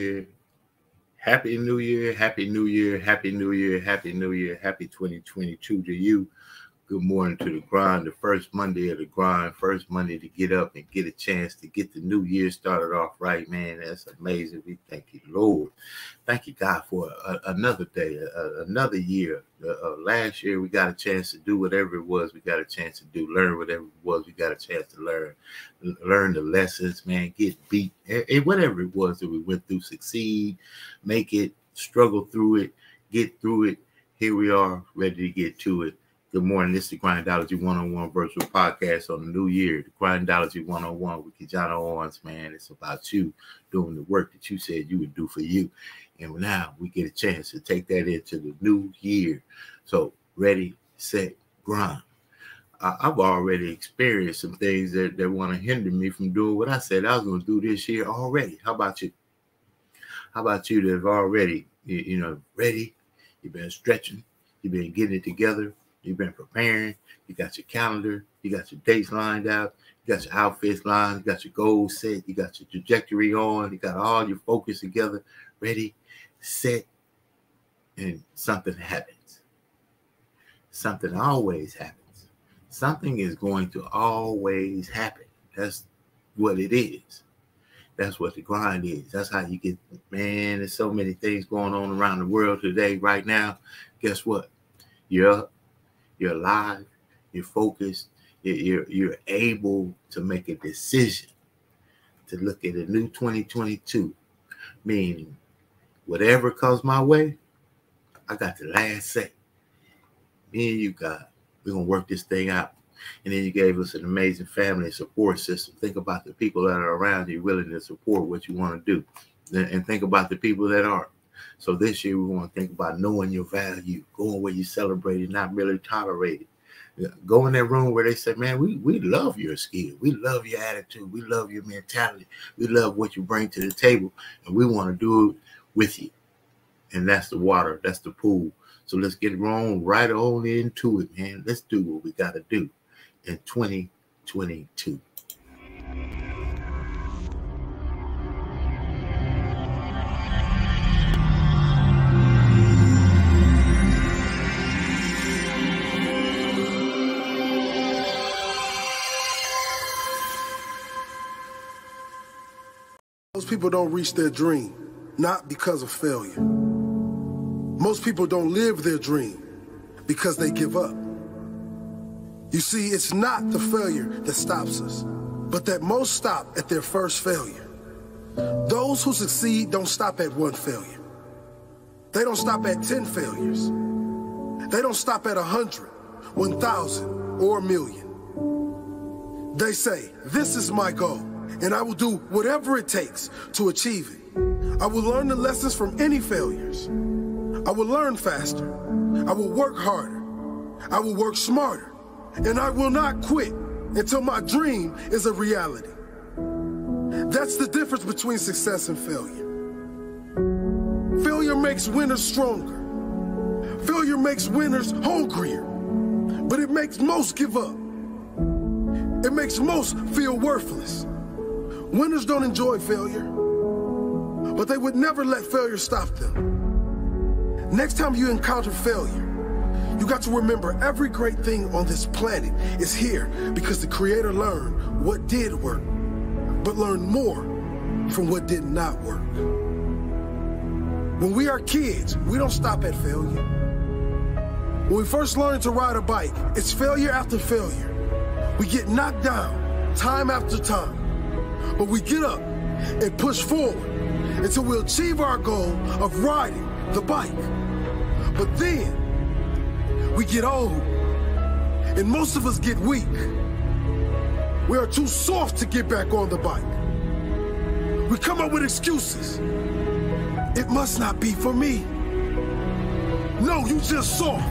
year. Happy New Year, Happy New Year, Happy New Year, Happy New Year, Happy 2022 to you. Good morning to the grind, the first Monday of the grind, first Monday to get up and get a chance to get the new year started off right, man. That's amazing. We thank you, Lord. Thank you, God, for a, another day, a, another year. Uh, uh, last year, we got a chance to do whatever it was we got a chance to do, learn whatever it was we got a chance to learn, learn the lessons, man, get beat, and whatever it was that we went through, succeed, make it, struggle through it, get through it. Here we are, ready to get to it Good morning. This is the Grindology One on One Virtual Podcast on the new year. The Grindology One on One with KeJohnna Owens, man. It's about you doing the work that you said you would do for you. And now we get a chance to take that into the new year. So, ready, set, grind. I've already experienced some things that, that want to hinder me from doing what I said I was going to do this year already. How about you? How about you that have already, you, you know, ready? You've been stretching, you've been getting it together, You've been preparing. You got your calendar. You got your dates lined out. You got your outfits lined. You got your goals set. You got your trajectory on. You got all your focus together, ready, set, and something happens. Something always happens. Something is going to always happen. That's what it is. That's what the grind is. That's how you get, man. There's so many things going on around the world today, right now. Guess what? You're up you're alive, you're focused, you're, you're able to make a decision to look at a new 2022, meaning whatever comes my way, I got the last say. Me and you, God, we're gonna work this thing out. And then you gave us an amazing family support system. Think about the people that are around you willing to support what you want to do. And think about the people that aren't. So this year we want to think about knowing your value, going where you celebrate it, not merely tolerate it. Go in that room where they say, Man, we, we love your skill. We love your attitude. We love your mentality. We love what you bring to the table. And we want to do it with you. And that's the water, that's the pool. So let's get wrong right on into it, man. Let's do what we got to do in 2022. People don't reach their dream, not because of failure. Most people don't live their dream because they give up. You see, it's not the failure that stops us, but that most stop at their first failure. Those who succeed don't stop at one failure. They don't stop at 10 failures. They don't stop at 100, 1,000, or a million. They say, This is my goal and I will do whatever it takes to achieve it. I will learn the lessons from any failures. I will learn faster. I will work harder. I will work smarter. And I will not quit until my dream is a reality. That's the difference between success and failure. Failure makes winners stronger. Failure makes winners hungrier. But it makes most give up. It makes most feel worthless. Winners don't enjoy failure, but they would never let failure stop them. Next time you encounter failure, you got to remember every great thing on this planet is here because the Creator learned what did work, but learned more from what did not work. When we are kids, we don't stop at failure. When we first learn to ride a bike, it's failure after failure. We get knocked down time after time. But we get up and push forward until we achieve our goal of riding the bike. But then we get old and most of us get weak. We are too soft to get back on the bike. We come up with excuses. It must not be for me. No, you just soft.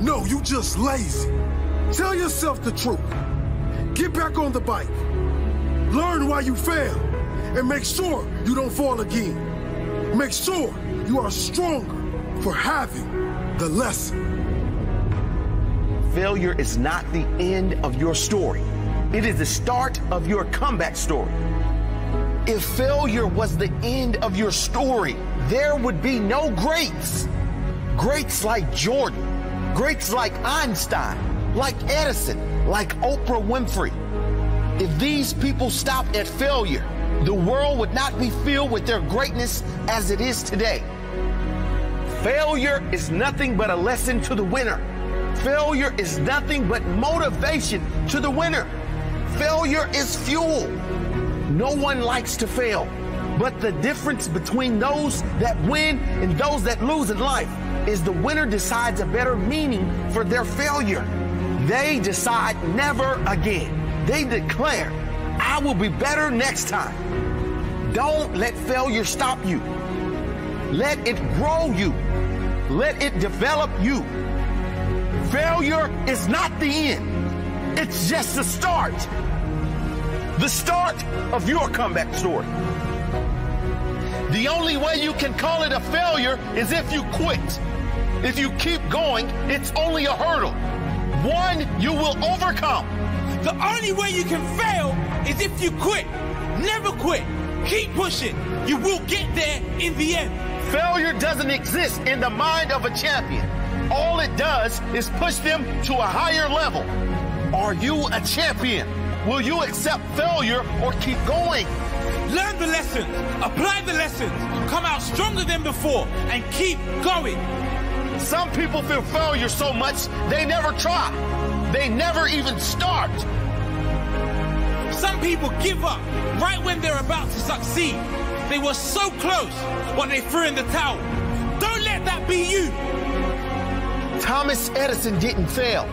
No, you just lazy. Tell yourself the truth. Get back on the bike. Learn why you fail and make sure you don't fall again. Make sure you are stronger for having the lesson. Failure is not the end of your story. It is the start of your comeback story. If failure was the end of your story, there would be no greats. Greats like Jordan, greats like Einstein, like Edison, like Oprah Winfrey. If these people stopped at failure, the world would not be filled with their greatness as it is today. Failure is nothing but a lesson to the winner. Failure is nothing but motivation to the winner. Failure is fuel. No one likes to fail. But the difference between those that win and those that lose in life is the winner decides a better meaning for their failure. They decide never again. They declare, I will be better next time. Don't let failure stop you. Let it grow you. Let it develop you. Failure is not the end. It's just the start. The start of your comeback story. The only way you can call it a failure is if you quit. If you keep going, it's only a hurdle. One you will overcome. The only way you can fail is if you quit. Never quit. Keep pushing. You will get there in the end. Failure doesn't exist in the mind of a champion. All it does is push them to a higher level. Are you a champion? Will you accept failure or keep going? Learn the lessons, apply the lessons, come out stronger than before, and keep going. Some people feel failure so much they never try. They never even start. Some people give up right when they're about to succeed. They were so close when they threw in the towel. Don't let that be you. Thomas Edison didn't fail.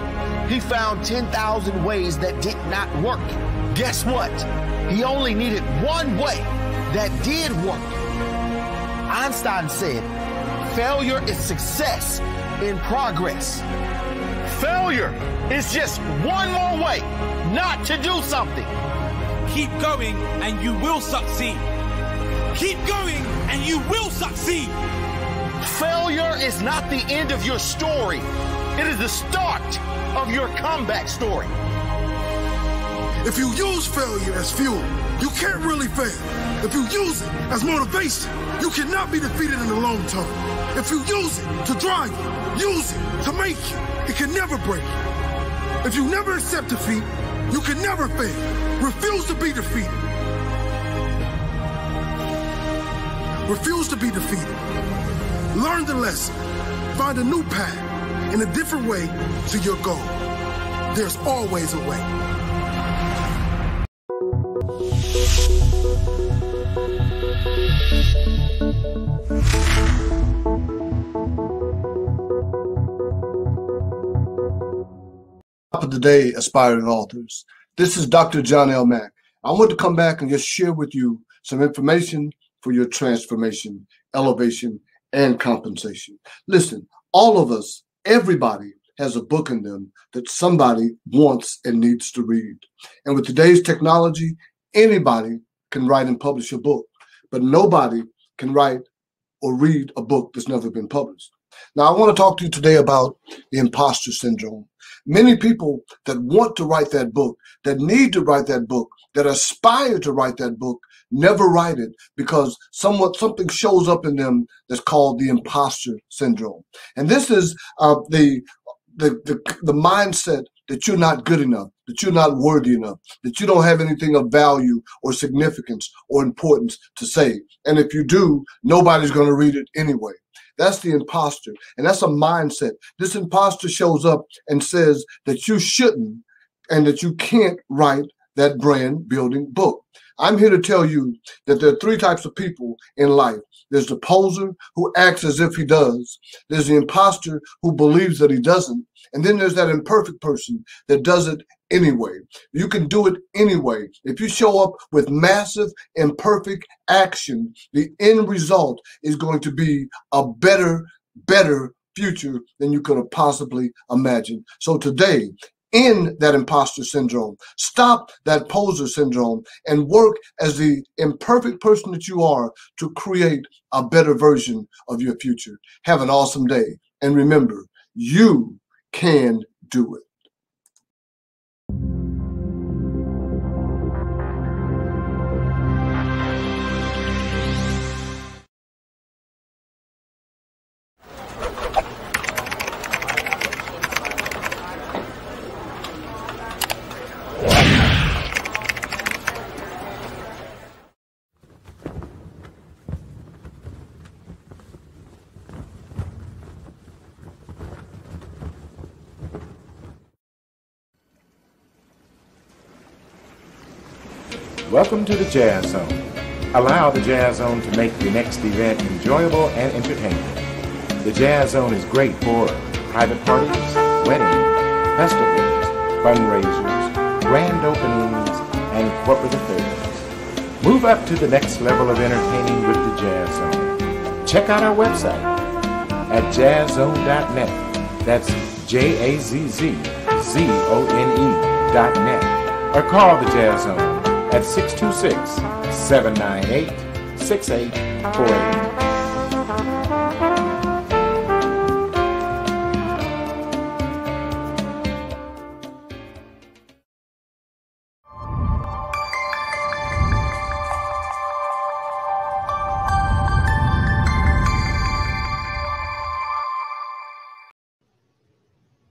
He found 10,000 ways that did not work. Guess what? He only needed one way that did work. Einstein said, failure is success in progress. Failure is just one more way not to do something. Keep going and you will succeed. Keep going and you will succeed. Failure is not the end of your story. It is the start of your comeback story. If you use failure as fuel, you can't really fail. If you use it as motivation, you cannot be defeated in the long term. If you use it to drive you, use it to make you, it can never break you. If you never accept defeat, you can never fail. Refuse to be defeated. Refuse to be defeated. Learn the lesson. Find a new path and a different way to your goal. There's always a way. Top of the day, aspiring authors. This is Dr. John L. Mack. I want to come back and just share with you some information for your transformation, elevation, and compensation. Listen, all of us, everybody has a book in them that somebody wants and needs to read. And with today's technology, anybody can write and publish a book, but nobody can write or read a book that's never been published. Now, I want to talk to you today about the imposter syndrome. Many people that want to write that book, that need to write that book, that aspire to write that book, never write it because somewhat something shows up in them that's called the imposter syndrome. And this is uh, the, the the the mindset that you're not good enough, that you're not worthy enough, that you don't have anything of value or significance or importance to say. And if you do, nobody's going to read it anyway. That's the imposter. And that's a mindset. This imposter shows up and says that you shouldn't and that you can't write that brand building book. I'm here to tell you that there are three types of people in life. There's the poser who acts as if he does. There's the imposter who believes that he doesn't. And then there's that imperfect person that does it anyway. You can do it anyway. If you show up with massive, imperfect action, the end result is going to be a better, better future than you could have possibly imagined. So today, in that imposter syndrome. Stop that poser syndrome and work as the imperfect person that you are to create a better version of your future. Have an awesome day. And remember, you can do it. Welcome to the Jazz Zone. Allow the Jazz Zone to make your next event enjoyable and entertaining. The Jazz Zone is great for private parties, weddings, festivals, fundraisers, grand openings, and corporate affairs. Move up to the next level of entertaining with the Jazz Zone. Check out our website at jazzzone.net. That's J A Z Z Z O N E dot net. Or call the Jazz Zone at 626 798 6848.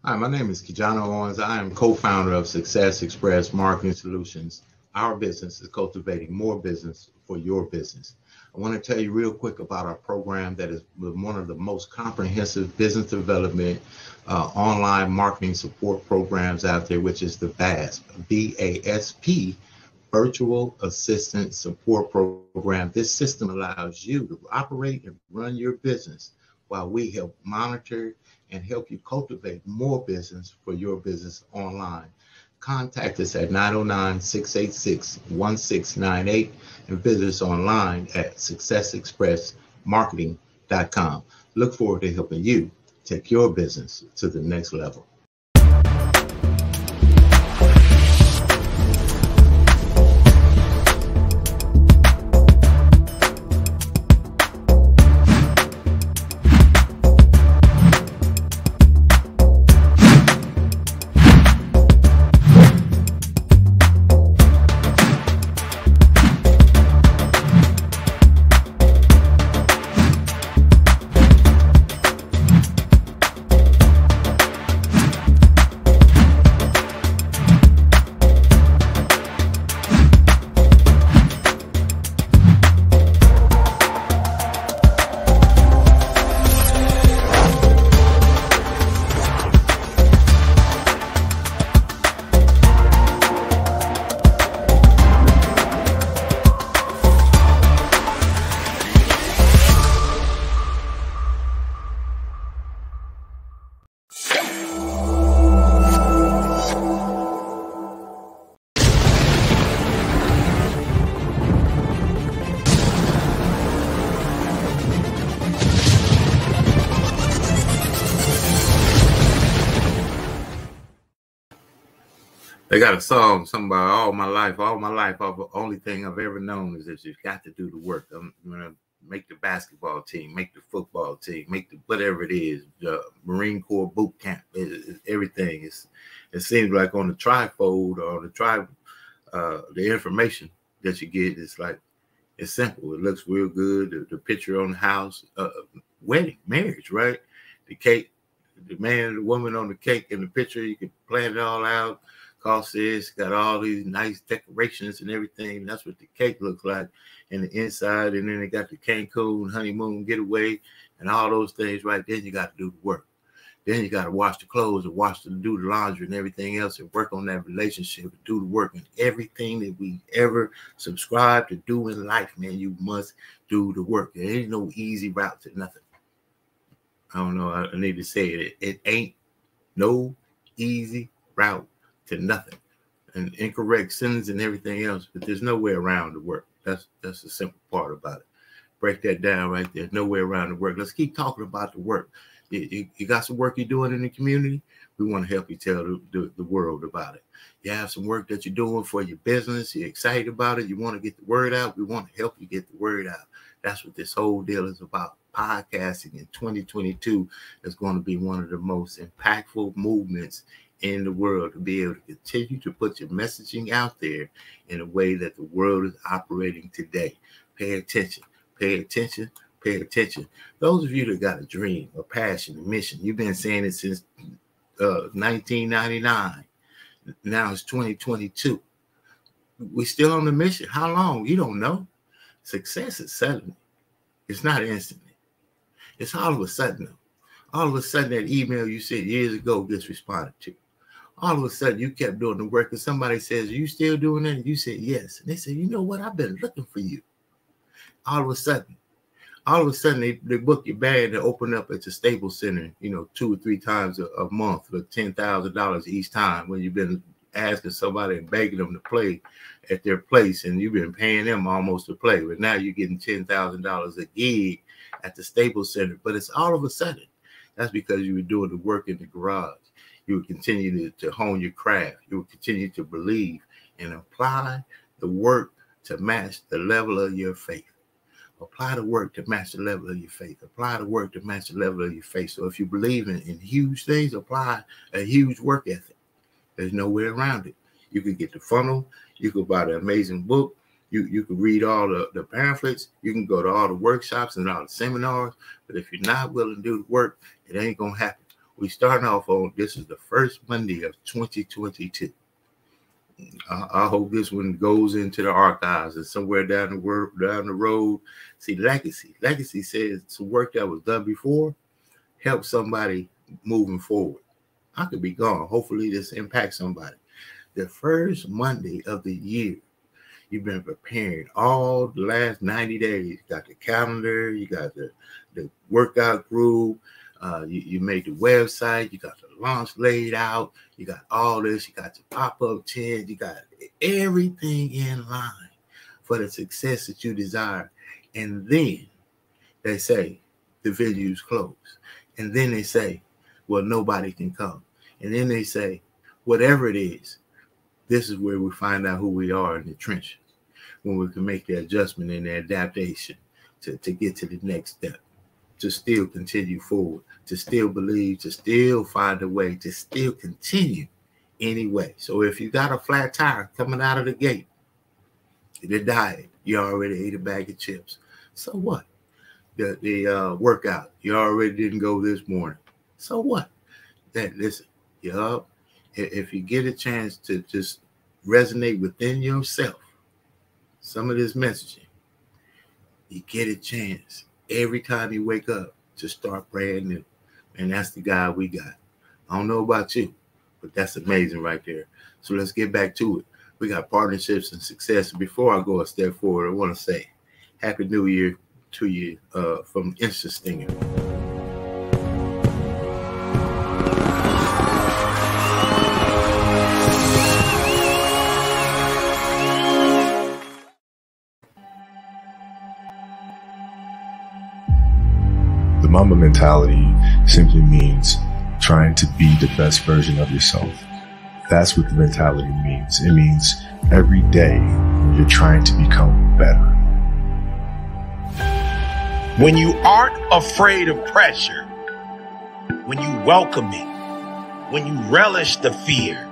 Hi, my name is KeJohnna Owens. I am co-founder of Success Express Marketing Solutions. Our business is cultivating more business for your business. I want to tell you real quick about our program that is one of the most comprehensive business development uh, online marketing support programs out there, which is the VASP, V-A-S-P, Virtual Assistant Support Program. This system allows you to operate and run your business while we help monitor and help you cultivate more business for your business online. Contact us at 909 686 1698 and visit us online at successexpressmarketing.com. Look forward to helping you take your business to the next level. Got a song, something about all my life, all my life. All the only thing I've ever known is that you've got to do the work. I'm gonna make the basketball team, make the football team, make the whatever it is, the Marine Corps boot camp, it, it, everything. It's it seems like on the trifold or on the tri, uh, the information that you get is like it's simple. It looks real good. The, the picture on the house, uh, wedding, marriage, right? The cake, the man, the woman on the cake in the picture. You can plan it all out cost is got all these nice decorations and everything. That's what the cake looks like in the inside. And then they got the Cancun honeymoon getaway and all those things right then you got to do the work. Then you got to wash the clothes and wash the do the laundry and everything else and work on that relationship and do the work and everything that we ever subscribe to do in life, man. You must do the work. There ain't no easy route to nothing. I don't know. I need to say it. It ain't no easy route to nothing and incorrect sentence and everything else, but there's no way around the work. That's that's the simple part about it. Break that down right there. No way around the work. Let's keep talking about the work. You, you, you got some work you're doing in the community. We want to help you tell the, the, the, world about it. You have some work that you're doing for your business. You're excited about it. You want to get the word out. We want to help you get the word out. That's what this whole deal is about. Podcasting in 2022 is going to be one of the most impactful movements in the world to be able to continue to put your messaging out there in a way that the world is operating today. Pay attention, pay attention, pay attention. Those of you that got a dream, a passion, a mission, you've been saying it since uh, 1999. Now it's 2022. We're still on the mission. How long? You don't know. Success is sudden. It's not instantly. It's all of a sudden. All of a sudden, that email you sent years ago gets responded to all of a sudden you kept doing the work and somebody says, Are you still doing it? And you said, Yes. And they said, You know what? I've been looking for you. All of a sudden, all of a sudden they, they book your band to open up at the Staples Center, you know, two or three times a, a month for ten thousand dollars each time when you've been asking somebody and begging them to play at their place and you've been paying them almost to play. But now you're getting ten thousand dollars a gig at the Staples Center. But it's all of a sudden. That's because you were doing the work in the garage you will continue to, to hone your craft. You will continue to believe and apply the work to match the level of your faith. Apply the work to match the level of your faith. Apply the work to match the level of your faith. So if you believe in, in huge things, apply a huge work ethic. There's no way around it. You can get the funnel. You could buy the amazing book. You, you can read all the, the pamphlets. You can go to all the workshops and all the seminars. But if you're not willing to do the work, it ain't going to happen we starting off on this is the first Monday of 2022. I, I, hope this one goes into the archives and somewhere down the world, down the road. See, legacy. Legacy says some work that was done before help somebody moving forward. I could be gone. Hopefully, this impacts somebody. The first Monday of the year, you've been preparing all the last 90 days. You got the calendar, you got the, the workout group, uh, you, you made the website, you got the launch laid out, you got all this, you got the pop-up tent, you got everything in line for the success that you desire. And then they say the venue's closed. And then they say, well, nobody can come. And then they say, whatever it is, this is where we find out who we are in the trenches, when we can make the adjustment and the adaptation to, to get to the next step to still continue forward, to still believe, to still find a way, to still continue anyway. So if you got a flat tire coming out of the gate, the diet, you already ate a bag of chips. So what? The the uh, workout, you already didn't go this morning. So what? That listen, you up. If you get a chance to just resonate within yourself, some of this messaging, you get a chance every time you wake up to start praying new. And that's the guy we got. I don't know about you, but that's amazing right there. So let's get back to it. We got partnerships and success. Before I go a step forward, I want to say Happy New Year to you uh, from Instastinger. Mamba mentality simply means trying to be the best version of yourself. That's what the mentality means. It means every day you're trying to become better. When you aren't afraid of pressure, when you welcome it, when you relish the fear,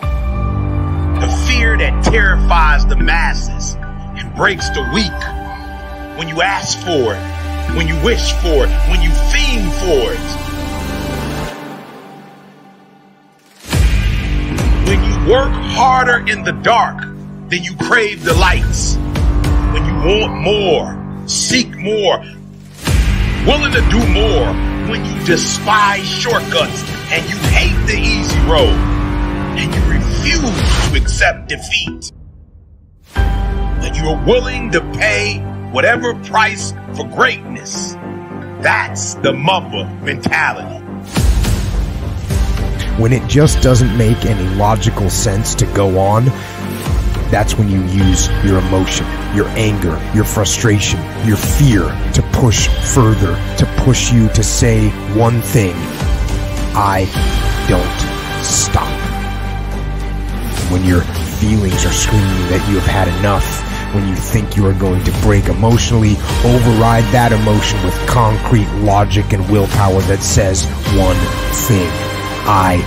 the fear that terrifies the masses and breaks the weak, when you ask for it, when you wish for it, when you fiend for it. When you work harder in the dark than you crave the lights. When you want more, seek more, willing to do more. When you despise shortcuts and you hate the easy road and you refuse to accept defeat. When you're willing to pay whatever price for greatness. That's the Mamba mentality. When it just doesn't make any logical sense to go on, that's when you use your emotion, your anger, your frustration, your fear to push further, to push you to say one thing I don't stop. When your feelings are screaming that you have had enough, when you think you are going to break emotionally, override that emotion with concrete logic and willpower that says one thing. I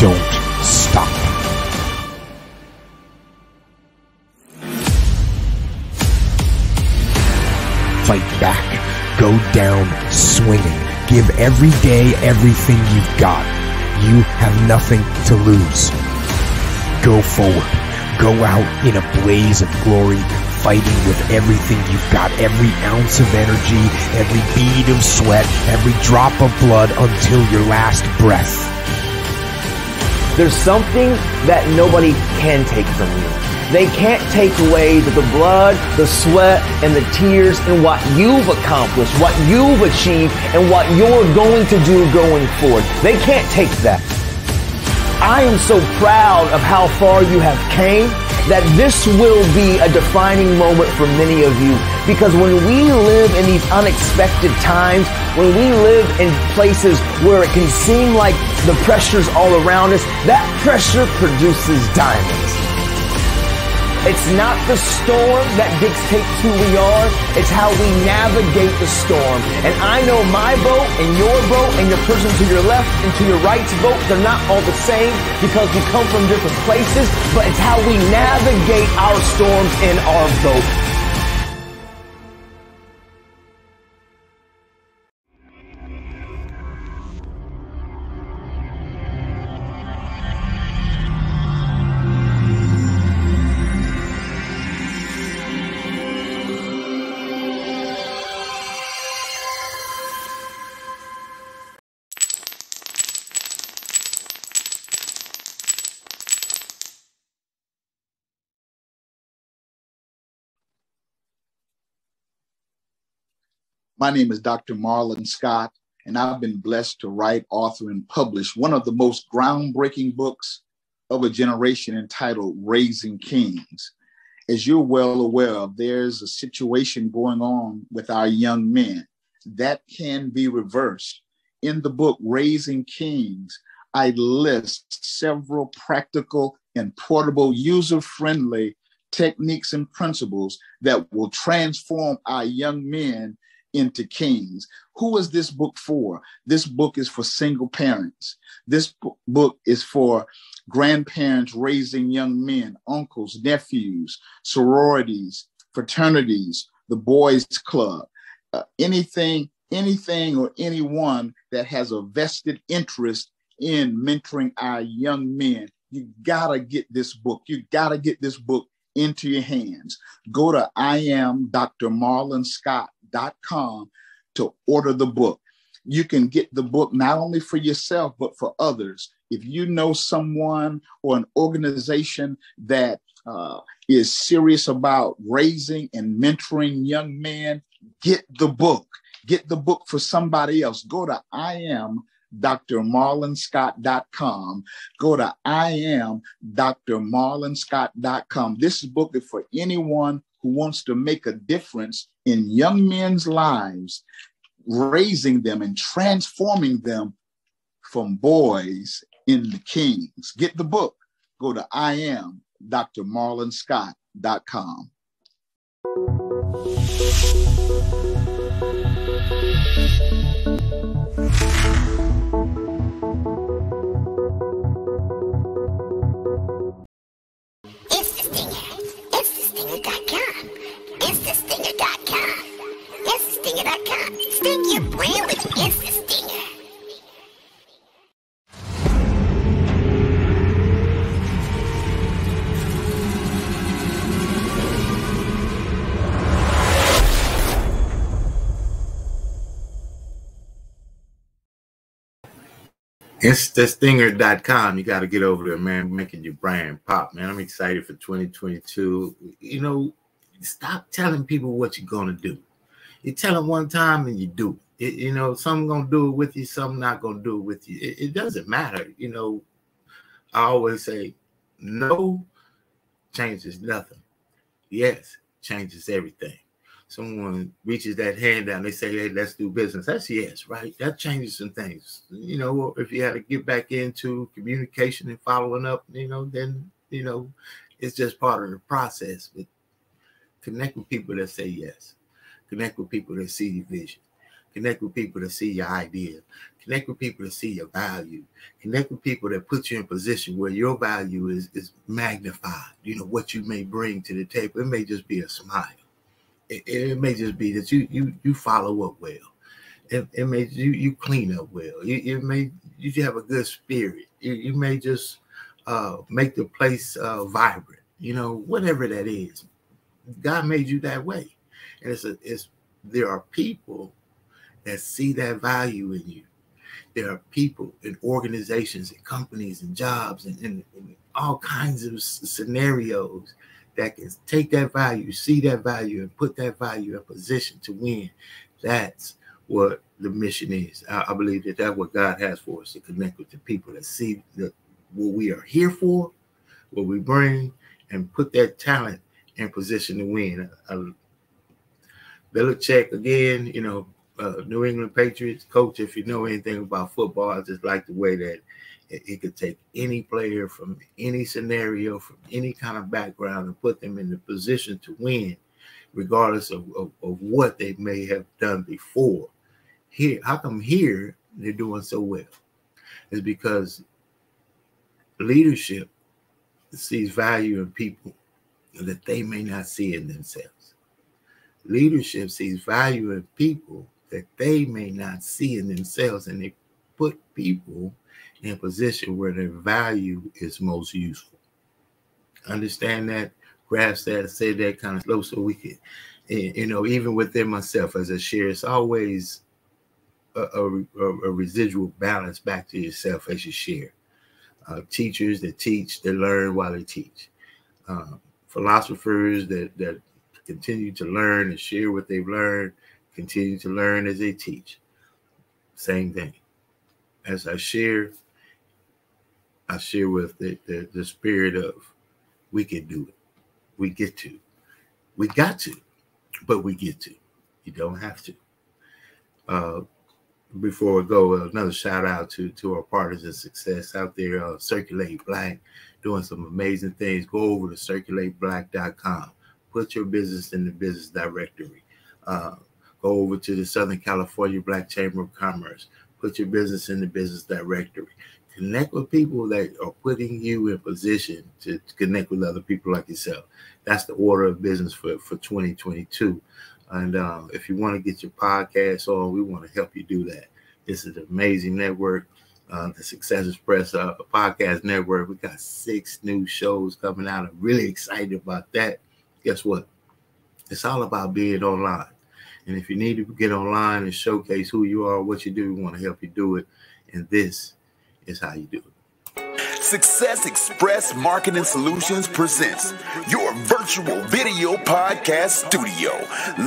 don't stop. Fight back. Go down swinging. Give every day everything you've got. You have nothing to lose. Go forward. Go out in a blaze of glory, fighting with everything you've got, every ounce of energy, every bead of sweat, every drop of blood until your last breath. There's something that nobody can take from you. They can't take away the, blood, the sweat, and the tears and what you've accomplished, what you've achieved, and what you're going to do going forward. They can't take that. I am so proud of how far you have came that this will be a defining moment for many of you because when we live in these unexpected times, when we live in places where it can seem like the pressure's all around us, that pressure produces diamonds. It's not the storm that dictates who we are. It's how we navigate the storm. And I know my boat and your boat and your person to your left and to your right's boat, they're not all the same because we come from different places, but it's how we navigate our storms in our boat. My name is Dr. Marlon Scott, and I've been blessed to write, author, and publish one of the most groundbreaking books of a generation entitled Raising Kings. As you're well aware of, there's a situation going on with our young men that can be reversed. In the book Raising Kings, I list several practical and portable, user friendly techniques and principles that will transform our young men into kings. Who is this book for? This book is for single parents. This book is for grandparents raising young men, uncles, nephews, sororities, fraternities, the boys club, uh, anything, anything or anyone that has a vested interest in mentoring our young men. You gotta get this book. You gotta get this book into your hands. Go to I am Dr. Marlon Scott com to order the book. You can get the book not only for yourself, but for others. If you know someone or an organization that uh, is serious about raising and mentoring young men, get the book. Get the book for somebody else. Go to I am drmarlonscott.com. Go to I am drmarlonscott.com. This book is for anyone who wants to make a difference in young men's lives, raising them and transforming them from boys into kings. Get the book. Go to I am drmarlonscott.com. Stick your brain with Mr. Stinger. Instastinger.com. You got to get over there, man. Making your brand pop, man. I'm excited for 2022. You know, stop telling people what you're going to do. You tell them one time and you do it. You know, some gonna do it with you, some not gonna do it with you. It, it doesn't matter. You know, I always say, no changes nothing. Yes, changes everything. Someone reaches that hand down, they say, hey, let's do business. That's yes, right? That changes some things. You know, if you had to get back into communication and following up, you know, then, you know, it's just part of the process. But connect with people that say yes. Connect with people that see your vision. Connect with people that see your idea. Connect with people that see your value. Connect with people that put you in position where your value is, is magnified. You know, what you may bring to the table. It may just be a smile. It, it may just be that you you you follow up well. It, it may you you clean up well. You, it may you have a good spirit. You, you may just uh, make the place uh, vibrant. You know, whatever that is. God made you that way. And it's a, it's there are people that see that value in you. there are people and organizations and companies and jobs and, and, and all kinds of scenarios that can take that value, see that value, and put that value in position to win. That's what the mission is. I, I believe that that's what God has for us to connect with the people that see the, what we are here for, what we bring, and put that talent in position to win. Uh, Belichick again, you know, uh, New England Patriots coach. If you know anything about football, I just like the way that it, could take any player from any scenario, from any kind of background, and put them in the position to win, regardless of, of, of what they may have done before. Here, how come here they're doing so well? Is because leadership sees value in people that they may not see in themselves. Leadership sees value in people that they may not see in themselves, and they put people in a position where their value is most useful. Understand that, grasp that, say that kind of slow so we can, you know, even within myself as a share, it's always a, a, a residual balance back to yourself as you share. Uh, teachers that teach, they learn while they teach. Um, philosophers that, that continue to learn and share what they've learned, continue to learn as they teach. Same thing. As I share, I share with the, the, the spirit of we can do it. We get to. We got to, but we get to. You don't have to. Uh, before we go, another shout out to to our partners of success out there, uh, Circulate Black, doing some amazing things. Go over to circulateblack.com. Put your business in the business directory. Uh, go over to the Southern California Black Chamber of Commerce. Put your business in the business directory connect with people that are putting you in position to, connect with other people like yourself. That's the order of business for, for 2022. And uh, if you want to get your podcast on, we want to help you do that. This is an amazing network, uh, the Success Express uh, podcast network. We got six new shows coming out. I'm really excited about that. Guess what? It's all about being online. And if you need to get online and showcase who you are, what you do, we want to help you do it. And this is how you do it. Success Express Marketing Solutions presents your virtual video podcast studio.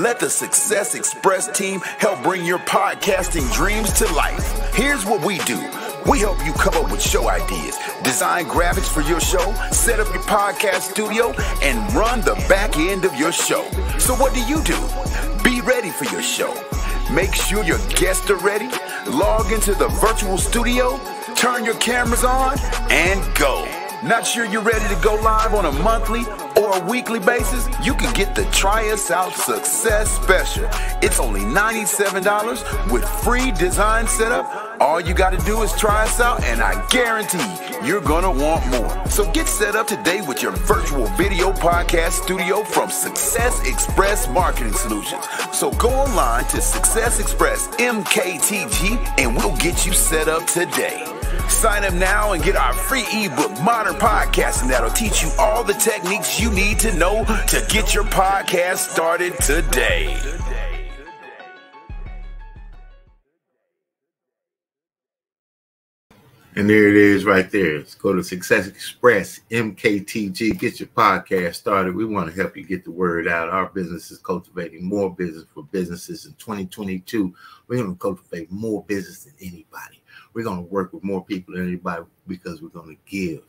Let the Success Express team help bring your podcasting dreams to life. Here's what we do. We help you come up with show ideas, design graphics for your show, set up your podcast studio, and run the back end of your show. So what do you do? Be ready for your show. Make sure your guests are ready. Log into the virtual studio turn your cameras on, and go. Not sure you're ready to go live on a monthly a weekly basis? You can get the Try Us Out Success Special. It's only $97 with free design setup. All you got to do is try us out, and I guarantee you're going to want more. So get set up today with your virtual video podcast studio from Success Express Marketing Solutions. So go online to Success Express MKTG, and we'll get you set up today. Sign up now and get our free ebook, Modern Podcasting, that'll teach you all the techniques you need to know to get your podcast started today. And there it is right there. Let's go to Success Express, MKTG. Get your podcast started. We want to help you get the word out. Our business is cultivating more business for businesses in 2022. We're going to cultivate more business than anybody. We're going to work with more people than anybody because we're going to give,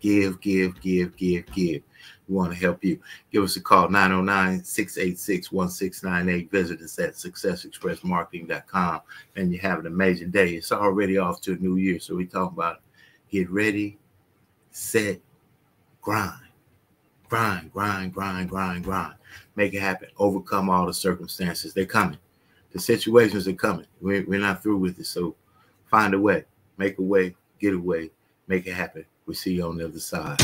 give, give, give, give, give. We want to help you. Give us a call 909 686 1698. Visit us at successexpressmarketing.com and you have an amazing day. It's already off to a new year. So we talk about get ready, set, grind. Grind, grind, grind, grind, grind. Make it happen. Overcome all the circumstances. They're coming. The situations are coming. We're, we're not through with it. So find a way, make a way, get away, make it happen. We'll see you on the other side.